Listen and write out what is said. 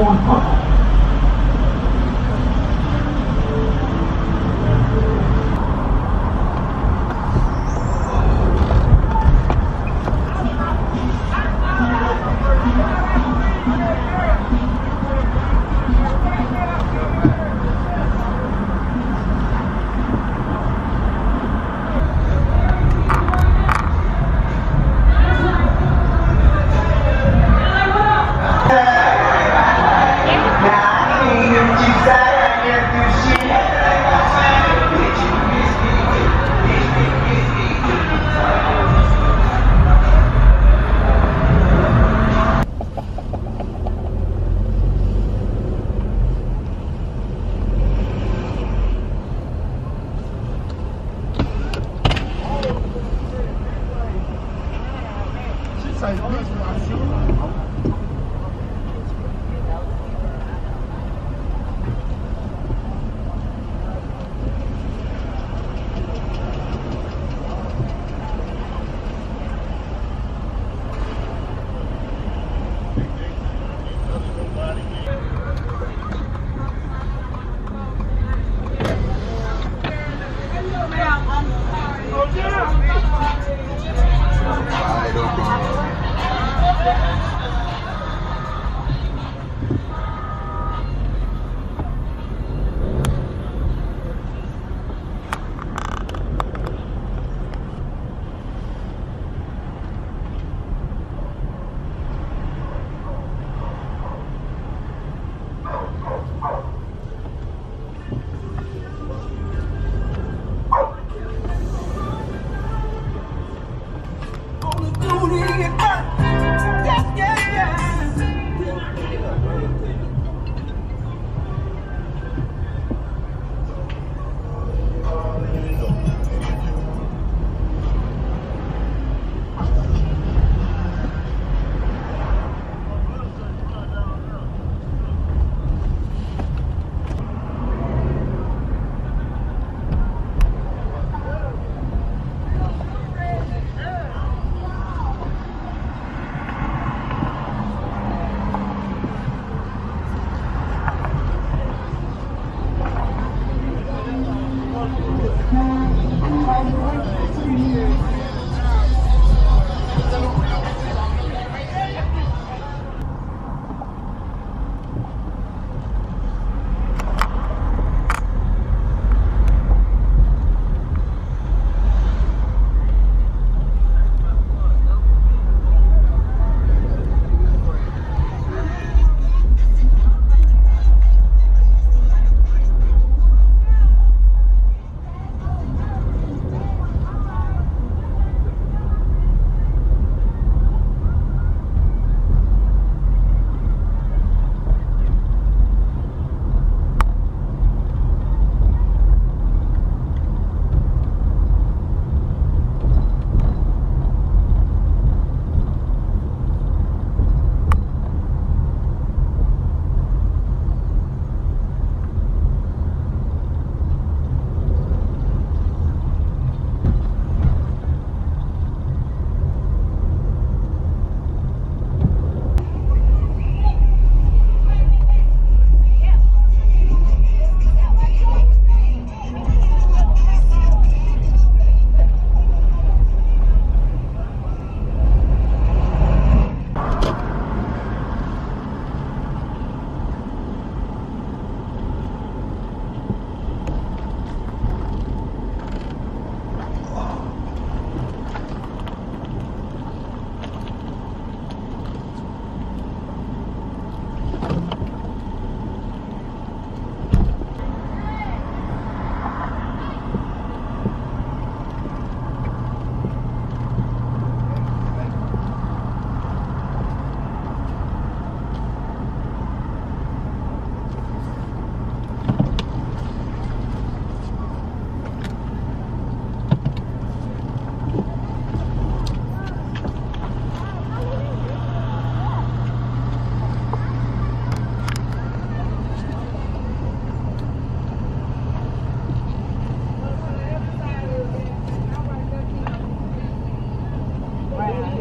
corn. Wide open.